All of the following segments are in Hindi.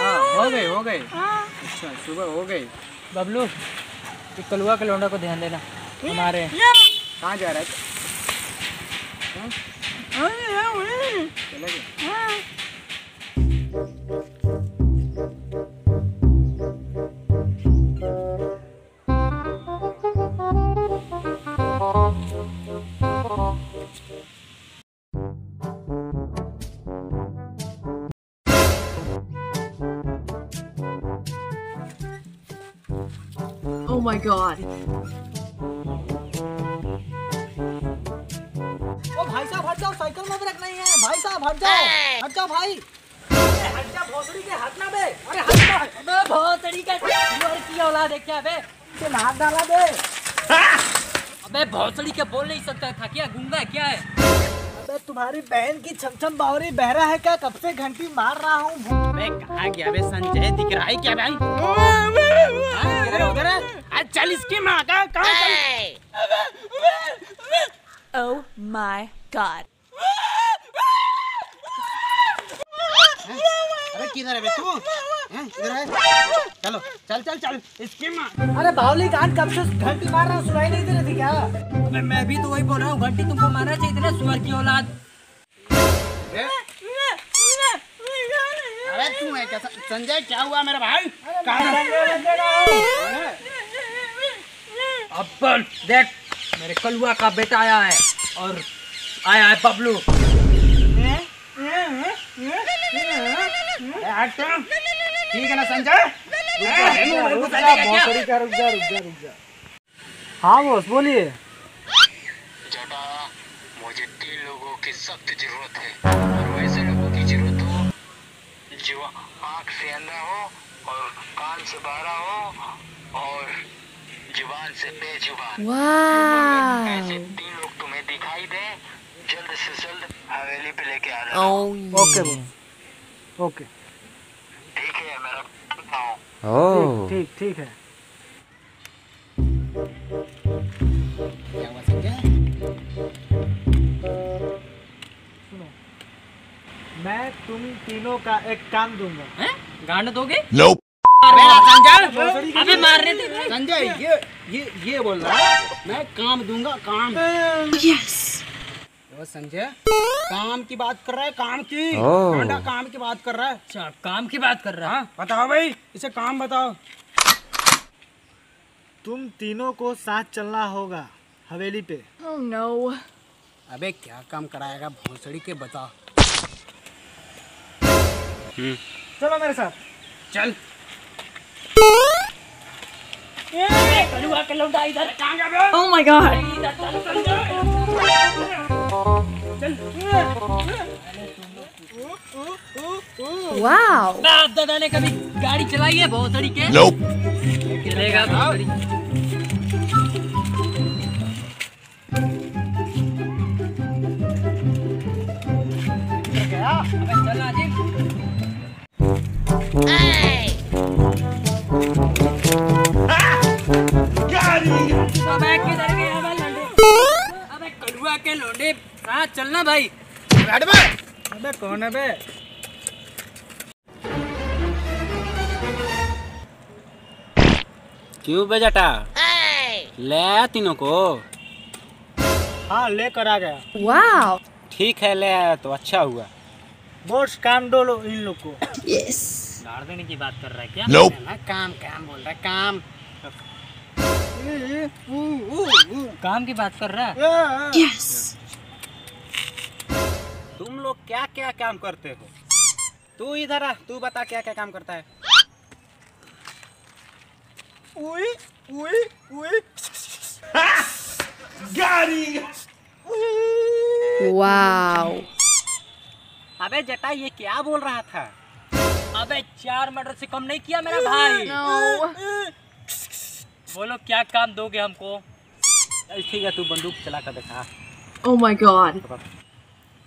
हाँ हो। गए हो गए अच्छा सुबह हो गई। बबलू तू कलुआ के लौंडा को ध्यान देना हमारे। कहाँ जा रहा है। My god. ओ भाई साहब हट जाओ साइकिल में ब्रेक नहीं है। भाई साहब हट जाओ। हट जाओ भाई। हट जा भोसड़ी के हटना बे। अरे हट जा। अबे बहुत तरीका सुअर की औलाद है क्या बे से हाथ डाला बे। अबे भौसड़ी के बोल नहीं सकता था क्या? गूँगा है क्या है? अबे तुम्हारी बहन की छमछम बावरी बहरा है क्या? कब से घंटी मार रहा हूँ? अबे कहाँ गया बे संजय? दिख रहा है क्या भाई? उधर? आज चल इसकी माँ का कहाँ Oh my god. अरे किधर है बे तू? हैं? है चलो चल चल चल इसकी माँ अरे बावली कान कब से घंटी मार रहा हूँ सुनाई नहीं दे रही थी क्या अबे मैं भी तो वही बोल रहा हूँ घंटी तुमको मारना चाहिए था ना सुअर की औलाद अरे तू है क्या संजय क्या हुआ मेरा भाई अब बोल देख मेरे कलुआ का बेटा आया है और आया है बबलू ठीक है ना संजय? भोसड़ी का रुक जा रुक जा रुक जा हाँ बॉस बोलिए। मुझे तीन लोगों की सख्त ज़रूरत है और वैसे लोगों की ज़रूरत हो जो आँख से अंधा हो और कान से बहरा हो और ज़ुबान से बेजुबान। ऐसे तीन लोग तुम्हें दिखाई दे जल्द से जल्द हवेली पे लेके आ रहा Oh ओके ओके। है रखता ठीक ठीक है। मैं तुम तीनों का एक काम दूँगा। हैं? गांड दोगे? अबे संजय। अबे मार रहे थे। संजय ये ये ये बोल रहा है मैं काम दूँगा काम। Yes. ओ संजय काम की बात कर रहा है काम की। कांडा काम की बात कर रहा है। अच्छा काम की बात कर रहा है? हाँ बताओ भाई इसे काम बताओ। तुम तीनों को साथ चलना होगा हवेली पे। Oh no. अबे क्या काम कराएगा? भोसड़ी के बता चलो मेरे साथ। चल। कलुआ के लौंडा इधर? Oh my god. चल संजय दादा ने कभी गाड़ी चलाई है बहुत तरीके? चलेगा भोसड़ी चलना भाई। अबे कौन है बे? क्यों बेजटा ले तीनों को। हाँ लेकर आ गया। Wow. ठीक है ले आया तो अच्छा हुआ। बॉस काम डोलो इन लोग को। Yes. गाड़ देने की बात कर रहा है क्या? ना काम काम बोल रहा है काम। काम की बात कर रहा है? Yes. तुम लोग क्या क्या काम करते हो? तू इधर आ तू बता क्या क्या काम करता है। उई उई उई। Wow. अबे जटा ये क्या बोल रहा था? अबे चार मर्डर से कम नहीं किया मेरा भाई। No. बोलो क्या काम दोगे हमको? ठीक है तू बंदूक चला कर देखा। Oh my god.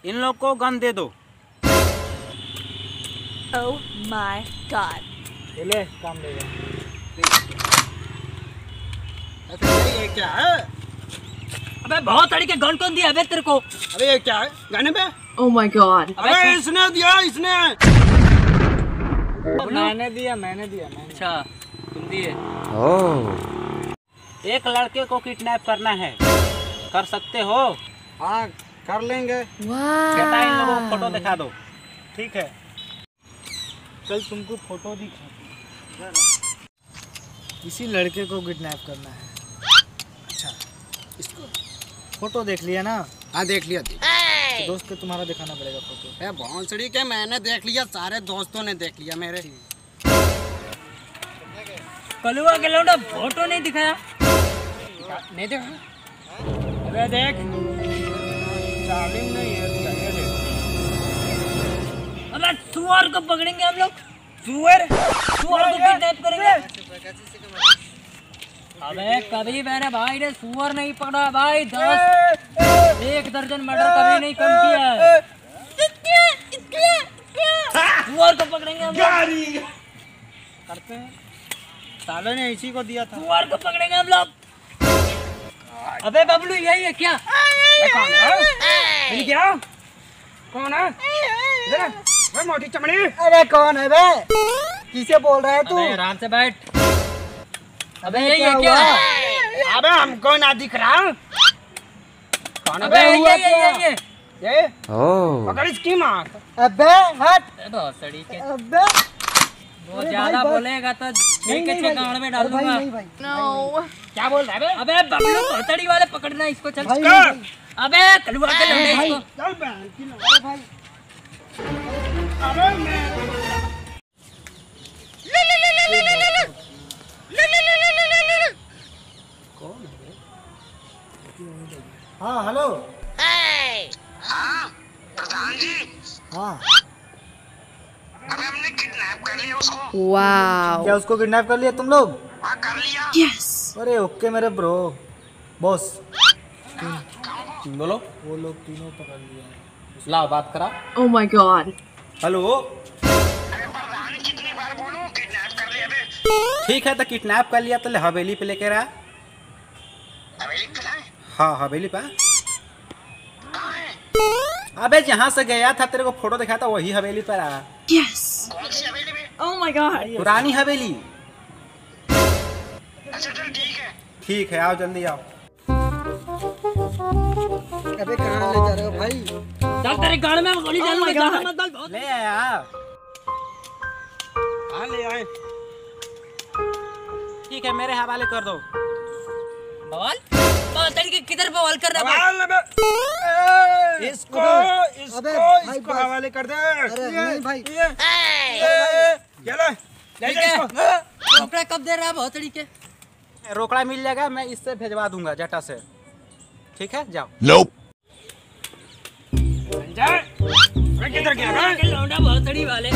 इन लोग को गन दे दो। Oh my god. ले काम ले अच्छा ये क्या है अबे बहुत तरीके गन कौन दिया अबे तेरे को। अबे ये क्या है? गाने पे Oh my god. अबे इसने दिया इसने। मैंने दिया मैंने दिया मैंने अच्छा तुम दिए। एक लड़के को किडनैप करना है। कर सकते हो? हाँ कर लेंगे। बेटा इन लोगों को फ़ोटो दिखा दो। ठीक है। कल तुमको फ़ोटो दिखा इसी लड़के को किडनैप करना है। अच्छा इसको फ़ोटो देख लिया ना? हाँ देख लिया देख तो दोस्त को तुम्हारा दिखाना पड़ेगा फ़ोटो ए भौंसड़ी के मैंने देख लिया सारे दोस्तों ने देख लिया मेरे। कलुआ के लौंडा फ़ोटो नहीं दिखाया। नहीं देखा। अबे देख। चालीम नहीं है ये देख अबे सुअर को पकड़ेंगे हम लोग? सुअर सुअर को किडनैप करेंगे? अबे कभी मेरे भाई ने सुअर नहीं पकड़ा भाई दस एक दर्जन मर्डर कभी नहीं कम किया है। सुअर को पकड़ेंगे हम लोग? करते हैं। साले ने इसी को दिया था। सुअर को पकड़ेंगे हम लोग? अबे बबलू यही है क्या? कौन है? क्या? कौन है? इधर मोटी चमड़ी। अरे कौन है बे? किसे बोल रहा है तू? आराम से बैठ। अबे यही क्या है क्या हुआ? अबे हमको ना दिख रहा। कौन अबे है यही है यही है। ये? पकड़ इसकी माँ। अबे हट। बहुत सड़ी के। अबे। वो ज़्यादा बोलेगा तो है नहीं गांड में डाल दूँगा नहीं भाई। No. क्या बोल रहा है अबे बबलू वाले पकड़ना इसको चल। भाई भाई। अबे कलुआ के लौंडे इसको। चल बहन की भाई। अबे मैं Wow. क्या उसको किडनैप कर लिया तुम लोग? हाँ कर लिया। Yes. अरे ओके मेरे ब्रो बॉस बोलो। वो लोग तीनों पकड़ लिया लाओ बात करा। Oh my god. हेलो? अरे प्रधान कितनी बार बोलूँ? किडनैप कर लिया बे ठीक है तो किडनैप कर लिया तो ले हवेली पे लेके रहा? हवेली पे हाँ? हवेली पे। अबे जहाँ से गया था तेरे को फ़ोटो दिखाया था वही हवेली पर रहा। Yes. कौन सी हवेली में Oh my god. पुरानी हवेली। अच्छा चल ठीक है। ठीक है आओ जल्दी आओ। अबे कहाँ ले जा रहे हो भाई? चल तेरे गाड़ में गोली ज़्यादा मत डाल बहुत ले आया। हाँ ले आए। ठीक है मेरे हवाले कर दो। बवाल बवाल के किधर बवाल कर रहा है इसको इसको इसको हवाले कर दे। अरे नहीं भाई। रोकड़ा हाँ। कब दे रहा है बहुत रोकड़ा मिल जाएगा मैं इससे भेजवा दूँगा जटा से। ठीक है? जाओ। किधर गया? हाँ, वाले।